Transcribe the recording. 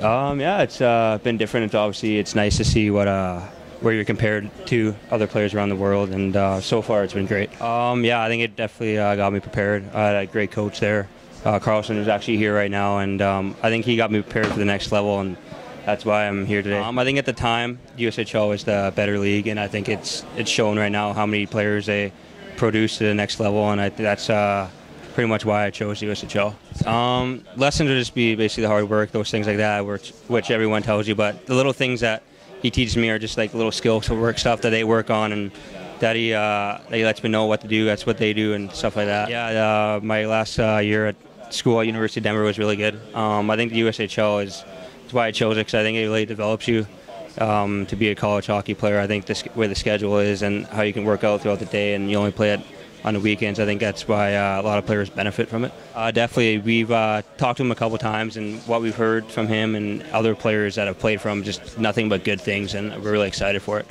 Um, yeah, it's uh, been different. It's obviously it's nice to see what uh, where you're compared to other players around the world, and uh, so far it's been great. Um, yeah, I think it definitely uh, got me prepared. I had a great coach there. Uh, Carlson is actually here right now, and um, I think he got me prepared for the next level, and that's why I'm here today. Um, I think at the time, USHL was the better league, and I think it's it's shown right now how many players they produce to the next level, and I, that's uh, pretty much why I chose USHL. Um, lessons would just be basically the hard work, those things like that, which, which everyone tells you, but the little things that he teaches me are just like little skill work stuff that they work on and that he, uh, that he lets me know what to do. That's what they do and stuff like that. Yeah, uh, my last uh, year at school at University of Denver was really good. Um, I think the USHL is, is why I chose it because I think it really develops you um, to be a college hockey player. I think this, where the schedule is and how you can work out throughout the day and you only play it on the weekends. I think that's why uh, a lot of players benefit from it. Uh, definitely, we've uh, talked to him a couple times, and what we've heard from him and other players that have played from just nothing but good things, and we're really excited for it.